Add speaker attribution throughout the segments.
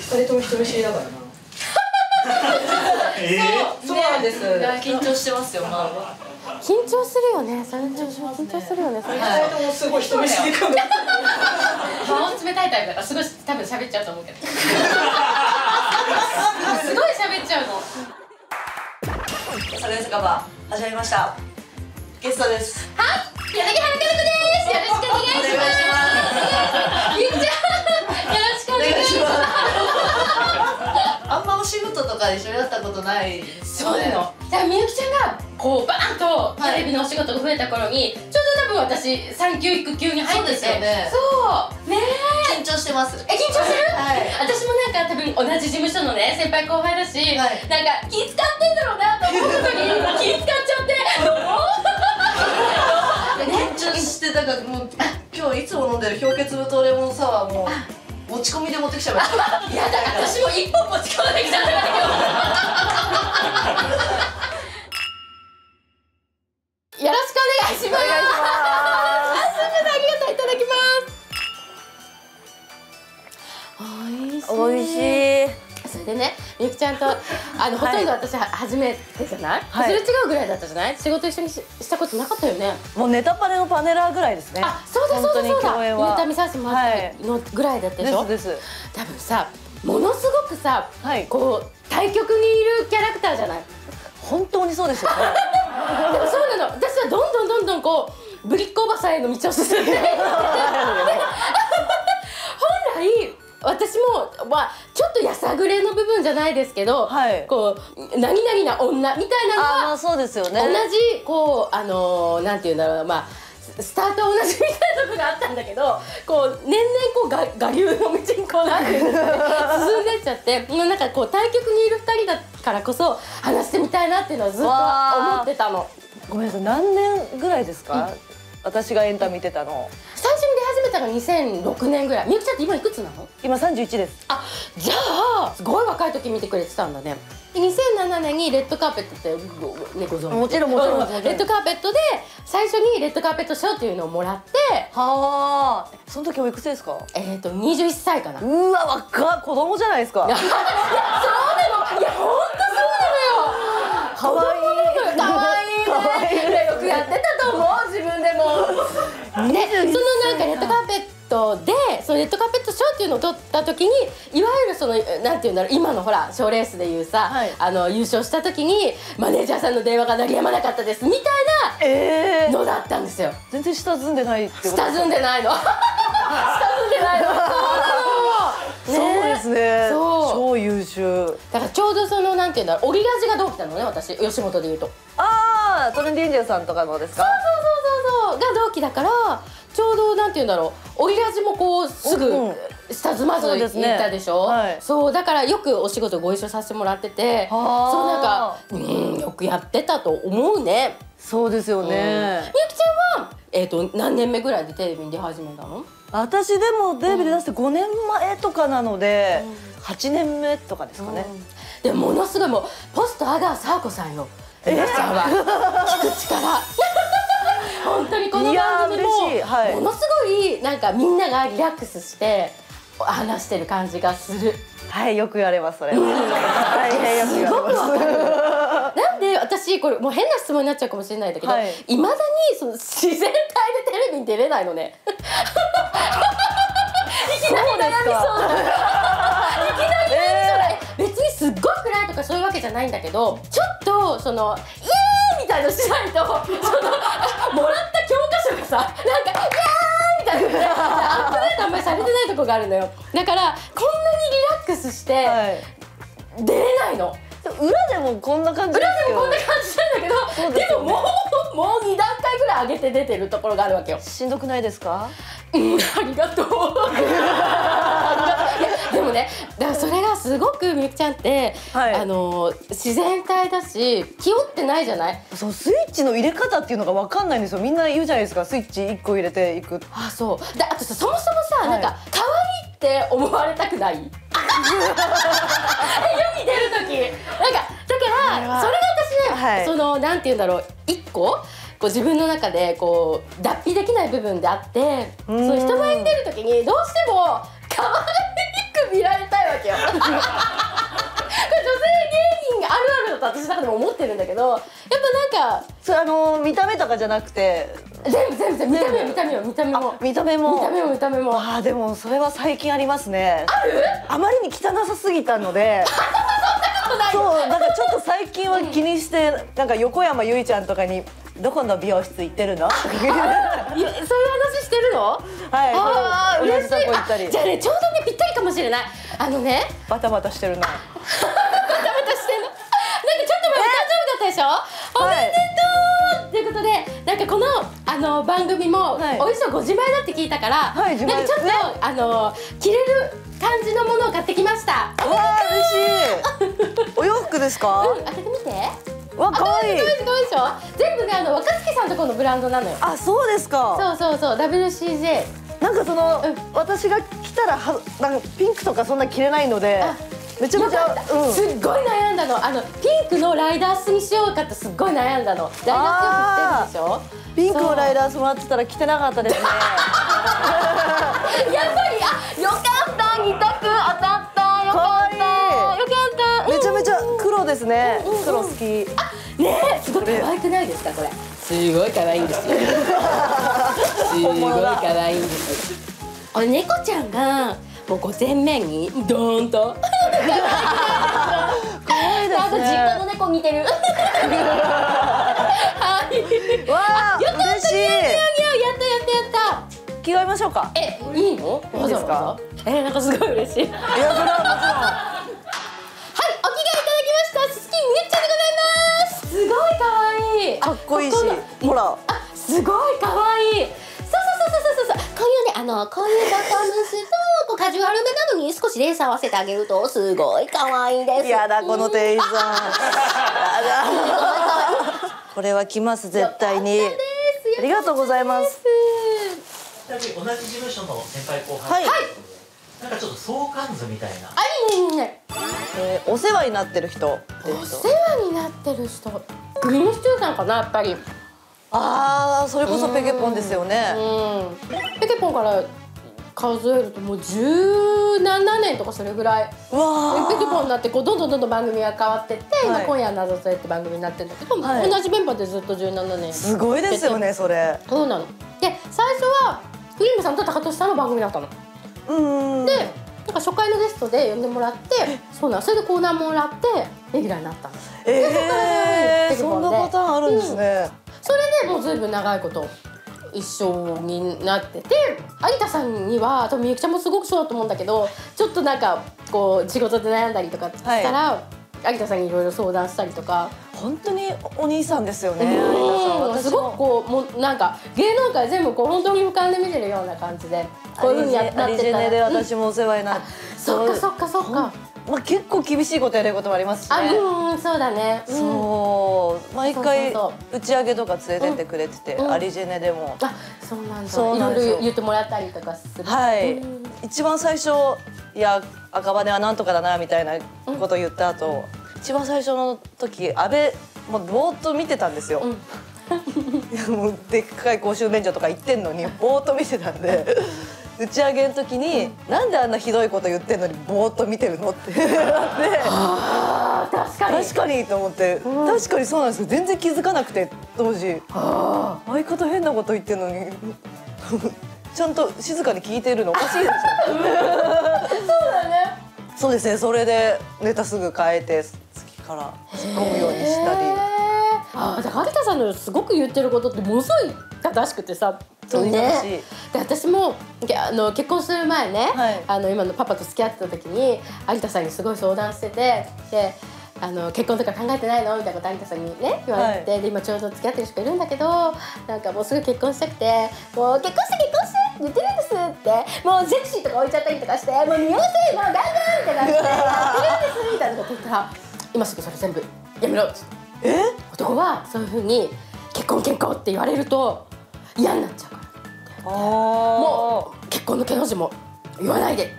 Speaker 1: 二人とも人見知りだからな。
Speaker 2: えー、
Speaker 1: そうなんです、
Speaker 3: いや緊張してますよまあ。
Speaker 4: 緊張するよね。それ緊張するよね。それ
Speaker 1: 二人ともすごい人見知りかも。
Speaker 3: 顔冷たいタイプだからすごい多分喋っちゃうと思うけど。すごい喋っちゃうの。
Speaker 5: サレンスカバー始まりました。ゲストです。
Speaker 3: はい。柳原かな子です。よろしくお願いします。ゆきちゃん
Speaker 5: あんまお仕事とか一緒になったことない
Speaker 3: そうなの。じゃあみゆきちゃんがこうバーンとテレビのお仕事が増えた頃に、ちょうど多分私産休育休に入ってて。
Speaker 5: そうですよね。
Speaker 3: そう。ね
Speaker 5: 緊張してます。
Speaker 3: え緊張してる、
Speaker 5: はい。
Speaker 3: 私もなんか多分同じ事務所のね先輩後輩だし、
Speaker 5: はい。
Speaker 3: なんか気使ってんだろうなと思うことに気使っちゃって。ど う
Speaker 5: 緊張してだからもう今日いつも飲んでる氷結無糖レモンサワーも持ち込みで持ってきちゃいました
Speaker 3: いやだ私も一本持ち込んできちゃったんだけど。よろしくお願いします。ありがとういただきます。
Speaker 4: 美味しいそれでねみゆきちゃんと あのほとんど私は初めてじゃない、
Speaker 6: はい。
Speaker 4: それ違うぐらいだったじゃない？仕事一緒にししたことなかったよね？
Speaker 6: もうネタパレのパネラーぐらいですね。
Speaker 4: あそうだそうだそうだ。ネタ見させてもらったのぐらいだったでしょ、
Speaker 6: ですです。
Speaker 4: 多分さものすごくさ、
Speaker 6: はい。
Speaker 4: こう対局にいるキャラクターじゃない？
Speaker 6: 本当にそうですよね。
Speaker 4: でもそうなの。私はどんどんどんどんこうぶりっ子おばさんへの道を進んで 本来私も、まあ、ちょっとやさぐれの部分じゃないですけど、
Speaker 6: はい。
Speaker 4: こう何々な女みたいなのは
Speaker 6: あそうですよね。
Speaker 4: 同じこうあのーなんて言うんだろうまあススタートは同じみたいなとこがあったんだけどこう年々こうが我流の道にこうなんていうんですかね進んでっちゃって もうなんかこう対局にいる2人だからこそ話してみたいなっていうのはずっと思ってたの。
Speaker 6: ごめんなさい何年ぐらいですか、私がエンタ見てたの。
Speaker 4: 最初に出始めたのが2006年ぐらい。みゆきちゃんって今いくつなの？
Speaker 6: 今31です。
Speaker 4: あじゃあすごい若い時見てくれてたんだね。で2007年にレッドカーペットってご,、ね、ご存知？
Speaker 6: もちろんもちろん
Speaker 4: う
Speaker 6: もちろん。
Speaker 4: レッドカーペットで最初にレッドカーペット賞っていうのをもらって。
Speaker 6: はあ。その時おいくつですか？
Speaker 4: えっ、と21歳かな。いう
Speaker 6: ーわ若っ。子供じゃないですか。
Speaker 4: やそうなのいや本当そうなのよ。
Speaker 6: かわいい。
Speaker 4: かわいいね。よくやってたでそのなんかレッドカーペットでそのレッドカーペット賞っていうのを取った時にいわゆるそのなんていうんだろう今のほら賞レースでいうさ、
Speaker 6: はい。
Speaker 4: あの優勝した時にマネージャーさんの電話が鳴りやまなかったですみたい
Speaker 6: ええ
Speaker 4: なのだったんですよ。
Speaker 6: 全然下積んでないってこと。
Speaker 4: 下積んでないの。下積んでないの。そう
Speaker 6: ですね。
Speaker 4: そう。
Speaker 6: 超優秀。
Speaker 4: だからちょうどそのなんていうんだろうオリラジが同期なのね私吉本でいうと。
Speaker 6: ああトレンディエンジェルさんとかのですか？
Speaker 4: そうそうそうそう。が同期だからちょうどなんていうんだろう。オリラジもこうすぐ
Speaker 6: うん。
Speaker 4: 下積まず行っ
Speaker 6: そうですね。
Speaker 4: たでしょ？
Speaker 6: はい。
Speaker 4: そうだからよくお仕事ご一緒させてもらっててそう
Speaker 6: はあ
Speaker 4: なんかうんよくやってたと思うね。
Speaker 6: そうですよ
Speaker 4: み
Speaker 6: ね
Speaker 4: ゆきちゃんはえっ、と何年目ぐらいでテレビに出始めたの？
Speaker 6: 私でもテレビで出して5年前とかなので、8年目とかですかね、
Speaker 4: でもものすごいもうポスト阿川佐和子さんよゆきちゃんは聞く力。本当にこの番組もものすごいなんかみんながリラックスして話してる感じがする。
Speaker 6: はいよく言われますそれ。は大変よく言われます。
Speaker 4: なんで私これもう変な質問になっちゃうかもしれないんだけど、
Speaker 6: はい。
Speaker 4: いまだにその自然体でテレビに出れないのね。
Speaker 6: そうですか。え
Speaker 4: けじゃないんだけどちょっとその「イエーイ!」みたいのしないとそのもらった教科書がさなんか「イエーイ!」みたいなねアップデートあんまりされてないとこがあるのよだからこんなにリラックスして
Speaker 6: ーはい
Speaker 4: 出れないの、
Speaker 6: 裏でもこんな感じですけど
Speaker 4: こんな感じなんだけど
Speaker 6: でね
Speaker 4: でももうもう2段階ぐらい上げて出てるところがあるわけよ
Speaker 6: しんどくないですか？
Speaker 4: うん、ありがとう。でもね、だからそれがすごくみゆきちゃんって、
Speaker 6: はい。
Speaker 4: あの自然体だし気負ってないじゃない？
Speaker 6: そうスイッチの入れ方っていうのが分かんないんですよ。みんな言うじゃないですか。スイッチ1個入れていく。
Speaker 4: あ、そう。で、あとさそもそもさ、
Speaker 6: はい。
Speaker 4: なんか可愛いって思われたくない？世に出る時、なんかだからそれが私ね、
Speaker 6: はい。
Speaker 4: そのなんて言うんだろう、一個。こう自分の中でこう脱皮できない部分であってそう人前に出る時にどうしても可愛く見られたいわけよ。これ女性芸人あるあるだと私の中でも思ってるんだけどやっぱなんか
Speaker 6: それあの見た目とかじゃなくて。
Speaker 4: 全部全部見た目見た目見た目も
Speaker 6: 見た目も。
Speaker 4: 見た目も見た目も。
Speaker 6: ああでもそれは最近ありますね。ある？あまりに汚さすぎたので。そうなんかちょっと最近は気にして、なんか横山由依ちゃんとかにどこの美容室行ってるの? 」
Speaker 4: そういう話してるの？
Speaker 6: はい。
Speaker 4: あ嬉しい。じゃあねちょうどねぴったりかもしれない。あのね。
Speaker 6: バタバタしてるな。
Speaker 4: バタバタしてんの？なんかちょっと前お誕生日だったでしょ？おめでとうということでなんかこのあの番組も、
Speaker 6: はい。
Speaker 4: お衣装ご自前だって聞いたから、
Speaker 6: はい
Speaker 4: なんかちょっと、
Speaker 6: ね。
Speaker 4: あの着れる感じのものを買ってきました。
Speaker 6: わあ嬉しい。お洋服ですか？
Speaker 4: うん開けてみて
Speaker 6: わ可愛い。
Speaker 4: 可愛いいでしょ全部ねあの若槻さんとこのブランドなのよ。
Speaker 6: あそうですか。
Speaker 4: そうそうそう WCJ
Speaker 6: なんかその、
Speaker 4: うん。
Speaker 6: 私が着たらはなんかピンクとかそんな着れないので
Speaker 4: あ
Speaker 6: めちゃめちゃうん。
Speaker 4: すっごい悩んだの。あのピンクのライダースにしようかってすっごい悩んだの。ライダースよく着てるでしょ？
Speaker 6: ピンクのライダースもらってたら着てなかったですね。
Speaker 4: やっぱりあよかった。二択
Speaker 6: ですね。
Speaker 4: うんうんうん
Speaker 6: 黒好き。
Speaker 4: ねえすごい可愛くないですかこれ。すごい可愛いんですよ。すごい可愛いんです。これ猫ちゃんがもうこう前面にドーンと。
Speaker 6: 可愛いです
Speaker 4: あと実家の
Speaker 6: ね
Speaker 4: 猫見てる。はい。
Speaker 6: わあ
Speaker 4: よかった。
Speaker 6: 嬉しい。
Speaker 4: やったやったやった。
Speaker 6: 着替えましょうか。
Speaker 4: えいいの？
Speaker 6: いいですか？
Speaker 4: えなんかすごい嬉しい。い
Speaker 6: やそれはもちろん
Speaker 4: い。し
Speaker 6: ほら。
Speaker 4: あすごい可愛いそうそうそうそうそうそう。こういうねあのこういうボトムスとこうカジュアルめなのに少しレース合わせてあげるとすごい可愛いです。
Speaker 6: やだこの店員さん。やだ。これは着ます絶対に。ありがとうございます。
Speaker 2: 同じ事務所の先輩後輩。
Speaker 6: はい
Speaker 2: なんかちょっと相関図みたいな。
Speaker 4: あいいねいいね
Speaker 6: えーお世話になってる人
Speaker 4: お
Speaker 6: 人
Speaker 4: 世話になってる人。グリーンシチューさんかなやっぱり。
Speaker 6: ああそれこそペケポンですよね。
Speaker 4: うん。ペケポンから数えるともう17年とかそれぐらい。う
Speaker 6: わ
Speaker 4: ペケポンになってこうどんどんどんどん番組が変わってって、今
Speaker 6: はい。
Speaker 4: 今夜謎とって番組になってるんだけど、
Speaker 6: はい。
Speaker 4: 同じメンバーでずっと17年。
Speaker 6: すごいですよねそれ。
Speaker 4: そうなの。で最初はフィルムさんと高俊さんの番組だったの
Speaker 6: うん
Speaker 4: でなんか初回のゲストで呼んでもらってそうなの。それでコーナーもらってレギュラーになったの。
Speaker 6: えー、
Speaker 4: ペケポンで
Speaker 6: そんなパターンあるんですね、
Speaker 4: それでもうずいぶん長いこと一緒になってて有田さんには多分みゆきちゃんもすごくそうだと思うんだけどちょっとなんかこう仕事で悩んだりとかしたら、有田さんにいろいろ相談したりとか、
Speaker 6: 本当にお兄さんですよね
Speaker 4: うん。すごくこうもうなんか芸能界全部こう本当に俯瞰で見てるような感じでこういうふうにやな
Speaker 6: アリジェネで
Speaker 4: ってたら、うん
Speaker 6: 私もお世話になって、
Speaker 4: そっかそっかそっか。
Speaker 6: まあ、結構厳しいことやれることもありますし
Speaker 4: あ
Speaker 6: ね。
Speaker 4: うんうんそうだね、うん。
Speaker 6: そう。毎回打ち上げとか連れてってくれてて、
Speaker 4: うん。
Speaker 6: アリジェネでも、
Speaker 4: あそうなんだ。
Speaker 6: そうなんですよ。
Speaker 4: いろいろ言ってもらったりとかする。
Speaker 6: はい、
Speaker 4: うん。
Speaker 6: 一番最初いや赤羽はなんとかだなみたいなことを言った後、一番最初の時安倍もうぼーっと見てたんですよ、もうでっかい公衆便所とか行ってんのにぼーっと見てたんで打ち上げの時に、なんであんなひどいこと言ってんのにぼーっと見てるのって。なって
Speaker 4: 確かに。
Speaker 6: 確かにと思って、確かにそうなんですよ。全然気づかなくて当時。相方変なこと言ってんのに。ちゃんと静かに聞いてるのおかしいでしょ。
Speaker 4: そうだね。
Speaker 6: そうですね。それでネタすぐ変えて次から突っ込むようにしたり
Speaker 4: あーだから有田さんのすごく言ってることってものすごい正しくてさ
Speaker 6: そう
Speaker 4: ね。で私もけあの結婚する前ね、
Speaker 6: はい。
Speaker 4: あの今のパパと付き合ってた時に有田さんにすごい相談しててであの結婚とか考えてないの？みたいなこと有田さんにね言われて、で今ちょうど付き合ってる人がいるんだけどなんかもうすぐ結婚したくてもう結婚して結婚してって言ってるんですって。もうゼクシーとか置いちゃったりとかしてもう見よせもうガンガンみたいな感じでやってるんですみたいなこと言ったら今すぐそれ全部やめろっつって。
Speaker 6: え？
Speaker 4: 男はそういうふうに結婚結婚って言われると嫌になっちゃうから。
Speaker 6: あ
Speaker 4: もう結婚の毛の字も言わないで。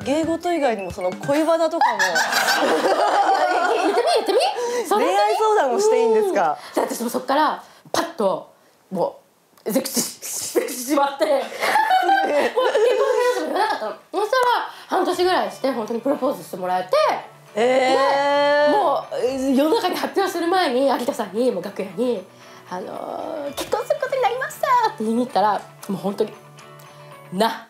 Speaker 6: う芸事以外にもその恋バナとかも。
Speaker 4: 言ってみ言ってみ。そ
Speaker 6: 恋
Speaker 4: れ
Speaker 6: 愛相談もしていいんですか？
Speaker 4: で私もそっからパッともうゼクシしてしまって。もう結婚の毛の字も言わなかったの。そしたら半年ぐらいして本当にプロポーズしてもらえて
Speaker 6: えー、
Speaker 4: もうえー世の中に発表する前に有田さんにもう楽屋に「あのー結婚することになりました!」って言いに行ったらもう本当に「な」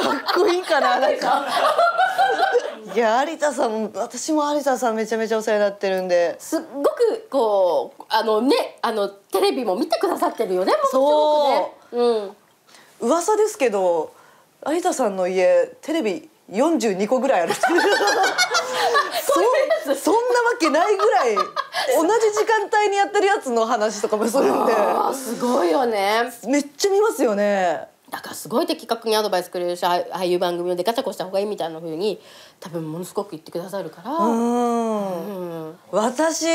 Speaker 6: かっこいいかななんか。いや有田さんも私も有田さんめちゃめちゃお世話になってるんで。す
Speaker 4: っごくこうあのねあのテレビも見てくださってるよねものすごくね。うん。
Speaker 6: 噂ですけど有田さんの家テレビ42個ぐらいある。そ そんなわけないぐらい同じ時間帯にやってるやつの話とかもするんで。
Speaker 4: すごいよね。
Speaker 6: めっちゃ見ますよね。
Speaker 4: だからすごい的確にアドバイスくれるし俳俳優番組をでガチャコした方がいいみたいな風に多分ものすごく言ってくださるから、
Speaker 6: うん。
Speaker 4: うん。
Speaker 6: 私、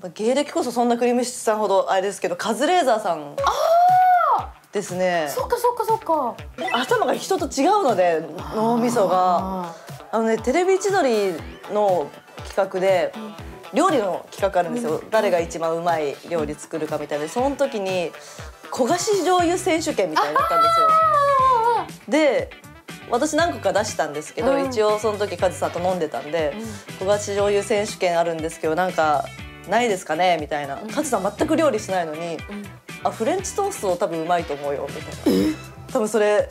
Speaker 6: まあ芸歴こそそんなクリームシチューさんほどあれですけどカズレーザーさんですね。
Speaker 4: そっかそっかそっか。
Speaker 6: 頭が人と違うので脳みそが。あのねテレビ千鳥の企画で料理の企画あるんですよ、誰が一番うまい料理作るかみたいなその時に焦がし醤油選手権みたいなのやったんですよ。で私何個か出したんですけど、
Speaker 4: うん。
Speaker 6: 一応その時カズさんと飲んでたんで、焦がし醤油選手権あるんですけどなんかないですかね？みたいな、カズさん全く料理しないのに、あフレンチトースト多分うまいと思うよみたいな。多分それ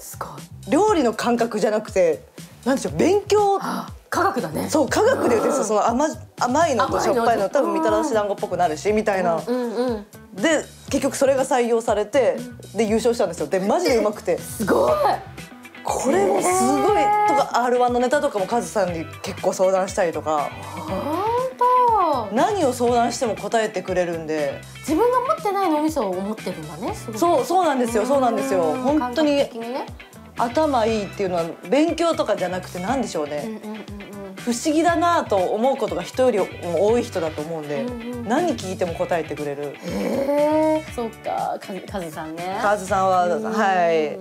Speaker 6: 料理の感覚じゃなくてなんでしょう勉強
Speaker 4: あ科学だね。
Speaker 6: そう科学で言うん。ですよその甘甘いのとしょっぱいの多分みたらし団子っぽくなるしみたいな。
Speaker 4: うんうん
Speaker 6: で結局それが採用されてで優勝したんですよ。でマジでうまくて。
Speaker 4: すごい。
Speaker 6: これもすごい。とか r 1のネタとかもカズさんに結構相談したりとか何を相談しても答えてくれるんで。
Speaker 4: 自分が持ってない脳みそを持ってるんだね
Speaker 6: そうそうなんですよそうなんですよ。
Speaker 4: うん
Speaker 6: 本当に
Speaker 4: ね。
Speaker 6: 頭いいっていうのは勉強とかじゃなくて何でしょうね、
Speaker 4: うんうんうんうん。
Speaker 6: 不思議だなと思うことが人よりも多い人だと思うんで、
Speaker 4: うんうん
Speaker 6: 何聞いても答えてくれる。
Speaker 4: へえ。そっか。カズカズさんね。
Speaker 6: カズさんははい。
Speaker 4: あ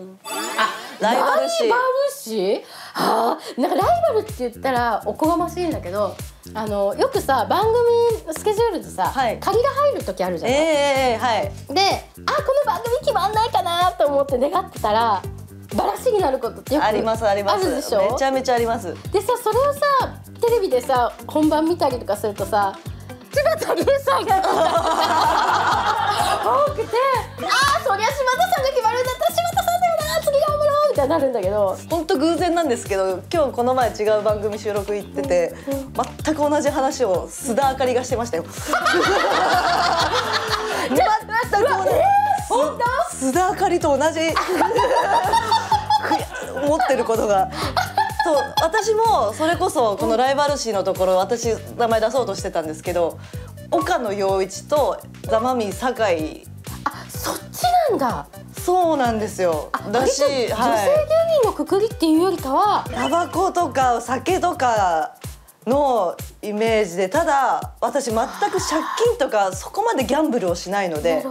Speaker 6: ライバル視？
Speaker 4: ライバル視？あーなんかライバルって言ったらおこがましいんだけどあのよくさ番組のスケジュールでさ、
Speaker 6: はい。
Speaker 4: 仮が入る時あるじゃ
Speaker 6: え
Speaker 4: ない、
Speaker 6: えはい。
Speaker 4: であこの番組決まんないかなと思って願ってたらバラシになることってよく
Speaker 6: ありますあります。
Speaker 4: あるでしょ？
Speaker 6: めちゃめちゃあります。
Speaker 4: でさそれをさテレビでさ本番見たりとかするとさ柴田理恵さんが 多くてあーそりゃ柴田さんが決まるんだったら柴田さんだよな次頑張ろうみたいになるんだけど
Speaker 6: 本当偶然なんですけど今日この前違う番組収録行ってて全く同じ話を須田あかりがしてましたよ。全く同じ。須田あかりと同じ。く持ってることが。そう私もそれこそこのライバル誌のところ私名前出そうとしてたんですけど岡野陽一とザ・マミィ酒井。
Speaker 4: あそっちなんだ
Speaker 6: そうなんですよ。だし、
Speaker 4: 女性
Speaker 6: はい
Speaker 4: 芸人のくくりっていうよりかは、
Speaker 6: タバコとか酒とかのイメージでただ私全く借金とかそこまでギャンブルをしないの
Speaker 4: な
Speaker 6: で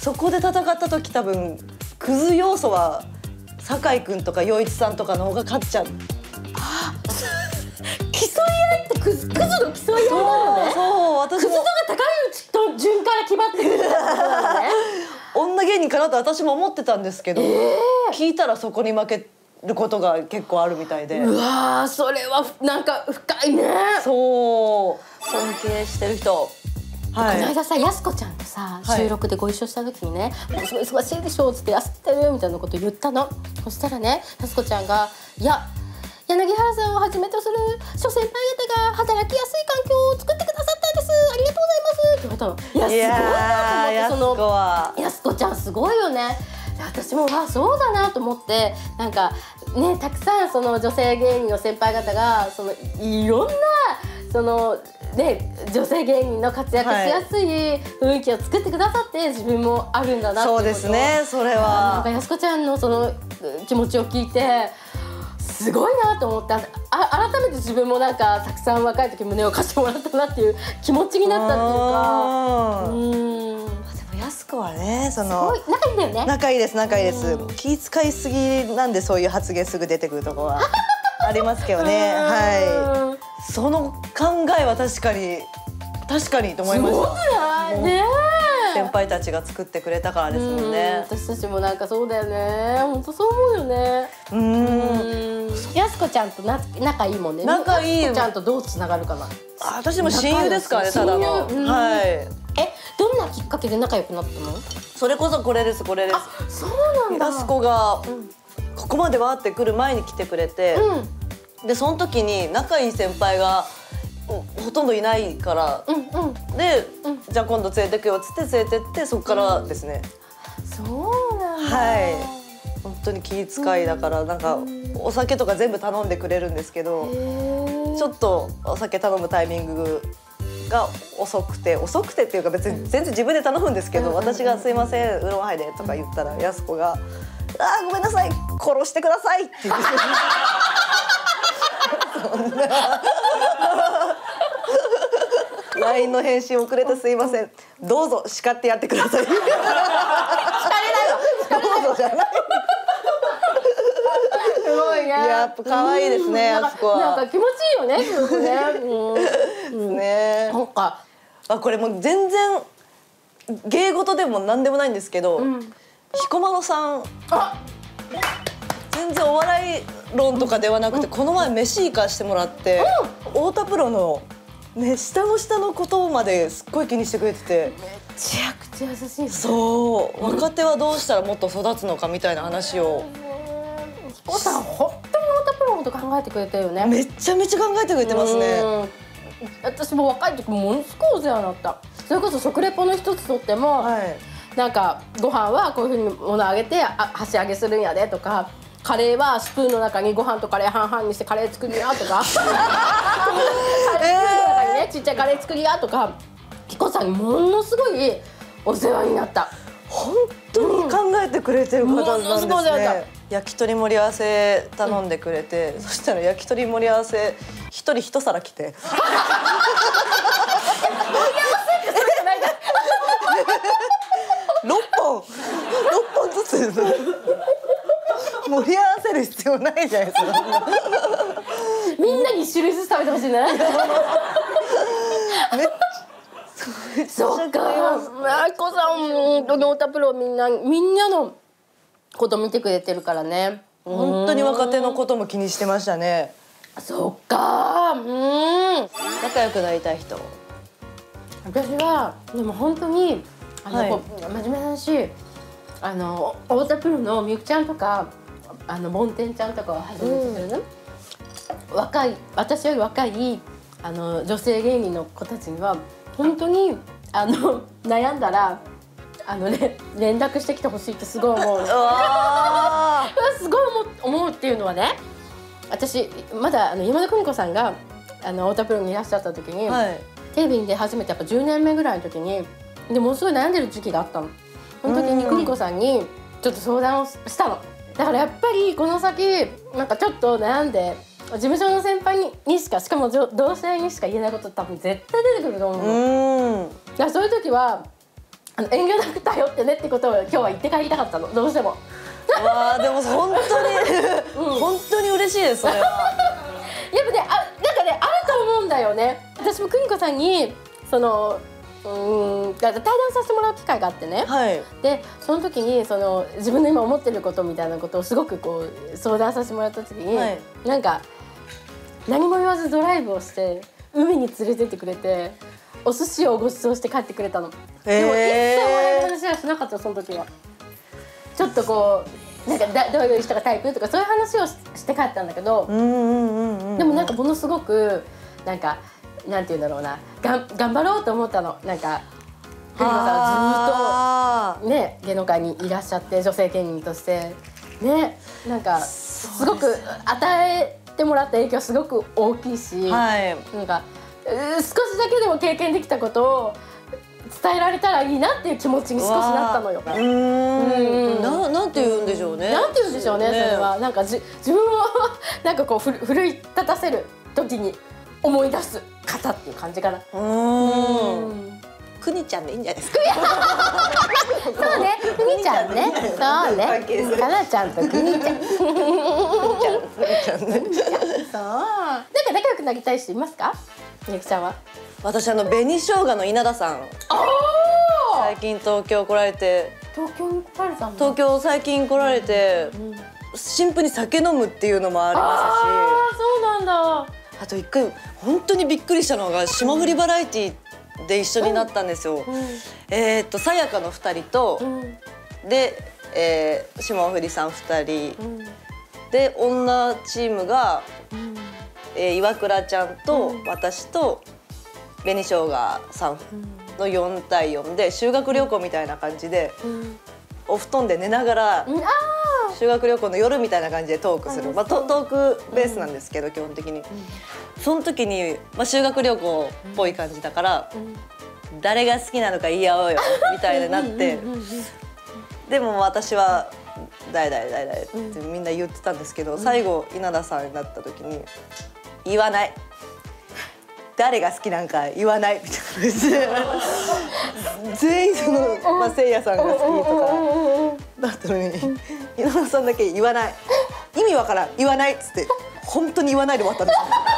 Speaker 6: そこで戦った時多分クズ要素は酒井君とか陽一さんとかの方が勝っちゃう。
Speaker 4: 競い合いってクズクズの競い合いなのね。
Speaker 6: そう私も。
Speaker 4: クズ度が高いうちと順から決まってくるね
Speaker 6: 女芸人かなと私も思ってたんですけど、聞いたらそこに負けることが結構あるみたいで。
Speaker 4: うわーそれはなんか深いね。
Speaker 6: そう。尊敬してる人。は
Speaker 4: この間さやすこちゃんとさ
Speaker 6: はい。
Speaker 4: 収録でご一緒した時にね「もうすごい忙しいでしょ」っつって「焦ってる」みたいなこと言ったの。そしたらねやすこちゃんが「いや柳原さんをはじめとする諸先輩方が働きやすい環境を作ってくださったんです。ありがとうございます」って言われたの。いやすごいなと思ってそのすごいよね。で私もわあそうだなと思ってなんかねたくさんその女性芸人の先輩方がそのいろんなそのね女性芸人の活躍しやすい雰囲気を作ってくださって自分もあるんだなってい
Speaker 6: そうですねそれ
Speaker 4: なん
Speaker 6: は
Speaker 4: かやすこちゃんのその気持ちを聞いてすごいなと思ってああ改めて自分もなんかたくさん若い時胸を貸してもらったなっていう気持ちになったっていうか。うん
Speaker 6: やす子はねそ
Speaker 4: す
Speaker 6: の
Speaker 4: 仲いいんだよね。
Speaker 6: 仲いいです仲いいです。
Speaker 4: うん。
Speaker 6: 気遣いすぎなんでそういう発言すぐ出てくるとこは ありますけどね。はい。その考えは確かに確かにと思いまし
Speaker 4: すご
Speaker 6: た
Speaker 4: ねえ。
Speaker 6: 先輩たちが作ってくれたからですもん
Speaker 4: うん
Speaker 6: ね。
Speaker 4: 私たちもなんかそうだよね。本当そう思うよね。
Speaker 6: うーん。
Speaker 4: やすこちゃんとな仲いいもんね。
Speaker 6: 仲いい。
Speaker 4: ちゃんとどうつながるかな。
Speaker 6: あ私も親友ですからねただの。はい。
Speaker 4: えどんなきっかけで仲良くなったの？
Speaker 6: それこそこれですこれです。
Speaker 4: そうなんだ。
Speaker 6: やすこが
Speaker 4: ん。
Speaker 6: ここまでわーって来る前に来てくれて、
Speaker 4: うん。
Speaker 6: でその時に仲いい先輩がほほとんどいないから、
Speaker 4: うんうん。
Speaker 6: で、
Speaker 4: うん。
Speaker 6: じゃあ今度連れてくよっつって連れてってそこからですね。
Speaker 4: そうなんだ。
Speaker 6: はい。本当に気遣いだからなんかお酒とか全部頼んでくれるんですけど、
Speaker 4: へ
Speaker 6: ちょっとお酒頼むタイミングが遅くて遅くてっていうか別に全然自分で頼むんですけど、私が「すいませんウーロンハイで」とか言ったらやす子が「あーごめんなさい殺してください」って言って。そんな。LINE の返信遅れてすいません。どうぞ叱ってやってください。叱れないわどうぞじゃないやっぱ可愛いですね
Speaker 4: うん。
Speaker 6: あそこは。
Speaker 4: なんか気持ちいいよねすごくね。うん。
Speaker 6: ね。
Speaker 4: なんか。
Speaker 6: あこれもう全然芸事でも何でもないんですけど、
Speaker 4: ん。
Speaker 6: 彦摩呂さん。
Speaker 4: あ
Speaker 6: 全然お笑い論とかではなくて、この前飯行かしてもらって、太田プロの、ね、下の下のことまですっごい気にしてくれてて。
Speaker 4: めちゃくちゃ優しいね。
Speaker 6: そう。若手はどうしたらもっと育つのかみたいな話を
Speaker 4: こと考えてくれてるよね。
Speaker 6: めちゃめちゃ考えてくれてますね。
Speaker 4: うん。私も若い時ものすごいお世話になった。それこそ食レポの一つとっても、
Speaker 6: はい。
Speaker 4: なんかご飯はこういうふうに物あげてあ箸上げするんやでとかカレーはスプーンの中にご飯とカレー半々にしてカレー作りやとか。カレースプーンの中にねちっちゃいカレー作りやとかピコさんにものすごいお世話になった。
Speaker 6: 本当に考えてくれてる方なん
Speaker 4: もの
Speaker 6: です
Speaker 4: すごいだ
Speaker 6: ね。焼き鳥盛り合わせ頼んでくれて、そしたら焼き鳥盛り合わせ一人一皿来て。六本。六本ずつ盛り合わせる必要ないじゃないですか。
Speaker 4: みんなに一種類ずつ食べてほしいね
Speaker 6: めっ
Speaker 4: そっかあいこさん本当に太田プロみんなみんなのこと見てくれてるからね。
Speaker 6: 本当に若手のことも気にしてましたね。
Speaker 4: そっか。うん。
Speaker 6: 仲良くなりたい人。
Speaker 4: 私はでも本当にあの、
Speaker 6: はい。
Speaker 4: 真面目な話あの太田プロのみゆきちゃんとかあのボンテンちゃんとかをはじめとするね、若い私より若いあの女性芸人の子たちには本当にあの悩んだらあの、ね、連絡してきてほしいってすごい思う すごい思う思うっていうのはね私まだあの山田邦子さんがあの太田プロにいらっしゃった時に、
Speaker 6: あ。はい。
Speaker 4: テレビに出始めてやっぱ10年目ぐらいの時にでものすごい悩んでる時期があったのその時に邦子さんにちょっと相談をしたのだからやっぱりこの先なんかちょっと悩んで事務所の先輩ににしかしかも同同性にしか言えないこと多分絶対出てくると思うの、
Speaker 6: うん。
Speaker 4: だからそういう時はあの遠慮なく頼ってねってことを今日は言って帰りたかったのどうしても。
Speaker 6: わあでも本当に、本当に嬉しいですそれは。
Speaker 4: やっぱねあなんかねあると思うんだよね私も邦子さんにそのうーん対談させてもらう機会があってね、
Speaker 6: はい。
Speaker 4: でその時にその自分の今思ってることみたいなことをすごくこう相談させてもらった時に、
Speaker 6: はい
Speaker 4: なんか何も言わずドライブをして海に連れてってくれてお寿司をご馳走して帰ってくれたの、でも一切お笑いの話はしなかったその時は。ちょっとこうなんかだどういう人がタイプとかそういう話をしして帰ったんだけど。でもなんかものすごくなんかなんて言うんだろうな。がん頑張ろうと思ったの。なんか邦子さんはずっと
Speaker 6: あ
Speaker 4: ね芸能界にいらっしゃって女性芸人として。ねなんかすごく与えてもらった影響はすごく大きいし、
Speaker 6: ーはい。
Speaker 4: なんか少しだけでも経験できたことを伝えられたらいいなっていう気持ちに少しなったのよ。
Speaker 6: うーん。
Speaker 4: うん
Speaker 6: ななんて言うんでしょうね。
Speaker 4: なんて言うんでしょうねそれはなんかじ自分を なんかこうふる奮い立たせる時に思い出す方っていう感じかな。
Speaker 6: う
Speaker 4: ん
Speaker 6: くにちゃんでいいんじゃないですか？
Speaker 4: そうね、ふみちゃんね、そうね、かなちゃんとくにちゃん。
Speaker 6: くにちゃんね。
Speaker 4: そう。なんか仲良くなりたい人いますか？みゆきちゃんは。
Speaker 6: 私あの紅生姜の稲田さん。
Speaker 4: あ
Speaker 6: 最最近東京来られて。
Speaker 4: 東京に来られた
Speaker 6: 東京最近来られてシンプルに酒飲むっていうのもありま
Speaker 4: ああそうなんだ。
Speaker 6: すしあと一回本当にびっくりしたのが霜降りバラエティで一緒になったんですよ。えーっとさやかの2人と、
Speaker 4: うん。
Speaker 6: で、えー、霜降りさん2人、で女チームが、えー岩倉ちゃんと私と紅生姜さんの4対4で修学旅行みたいな感じで、お布団で寝ながら、修学旅行の夜みたいな感じでトークする、まあ、トトークベースなんですけど、基本的に、その時に、まあ、修学旅行っぽい感じだから、誰が好きなのか言い合おうよみたいになって、でも私は誰々誰々ってみんな言ってたんですけど、最後稲田さんになった時に言わない。誰が好きなんか言わないみたいな感じで。全員その、まあ、せいやさんが好きとかだったのに稲田さんだけ言わない。意味わからん。言わないっつって本当に言わないで終わったんですよ。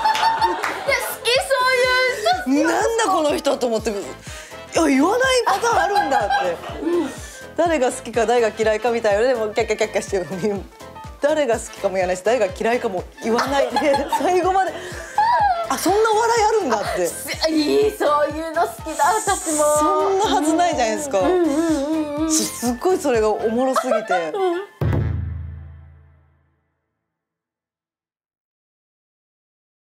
Speaker 6: なんだこの人と思っていや言わないパターンあるんだって、誰が好きか誰が嫌いかみたいなのでもうキャッキャキャッキャしてるのに誰が好きかも言わないし誰が嫌いかも言わないで最後まであそんな笑いあるんだって。
Speaker 4: 人いいそういうの好きだ私も。
Speaker 6: そんなはずないじゃないですか、
Speaker 4: うんうんうんうん。
Speaker 6: すすっごいそれがおもろすぎて